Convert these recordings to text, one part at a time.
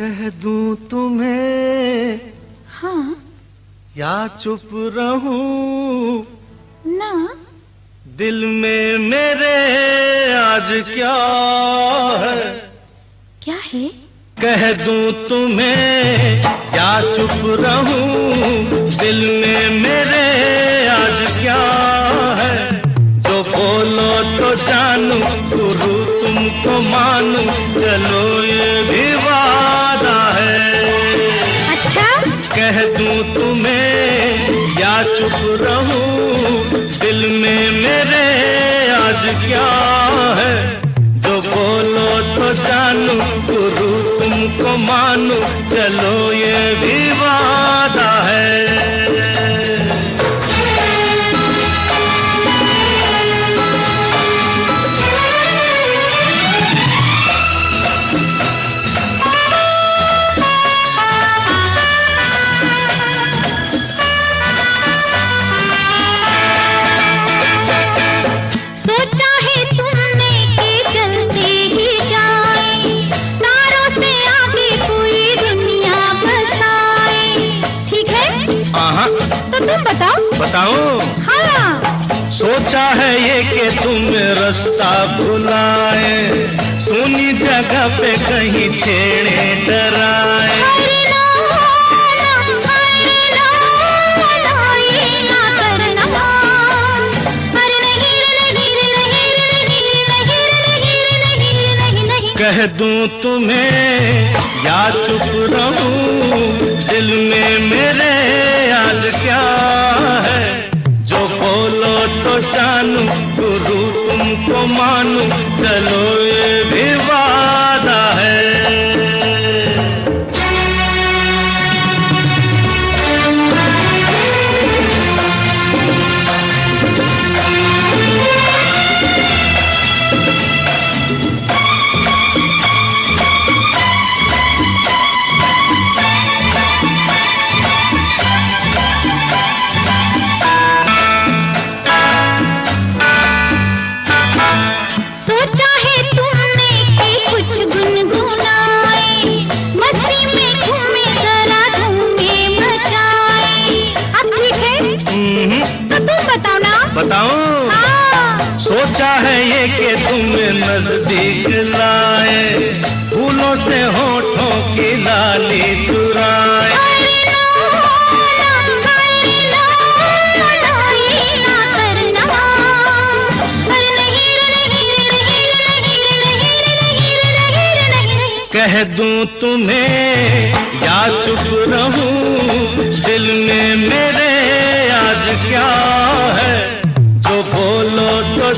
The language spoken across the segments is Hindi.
कह दूँ तुम्हें। हाँ। या चुप रहूँ? ना। दिल में मेरे आज क्या है? क्या है? कह दूँ तुम्हें या चुप रहूँ? दिल में मेरे आज क्या है? जो बोलो तो जानू तुम्हें या चुप रहूँ, दिल में मेरे आज क्या है? जो बोलो तो जानू, गुरु तुमको मानू, चलो ये भी तुम बताओ बताओ हाँ सोचा है ये कि तुम रास्ता भुलाए सुनी जगह पे कहीं छेड़े डराए। कह दूँ तुम्हें या चुप रहूँ दिल में मेरे आज जानू गुरु तुमको मानू चलो सोचा है ये कि तुम्हें नज़दीक लाए, फूलों से होठों की लाली चुराए। कह दूँ तुम्हें, या चुप रहूँ, दिल में मेरे आज क्या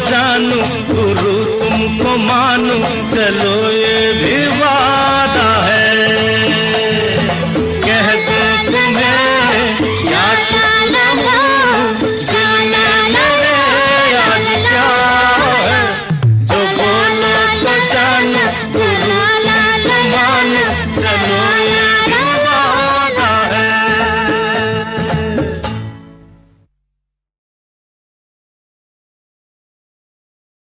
जानू गुरु तुमको मानू चलो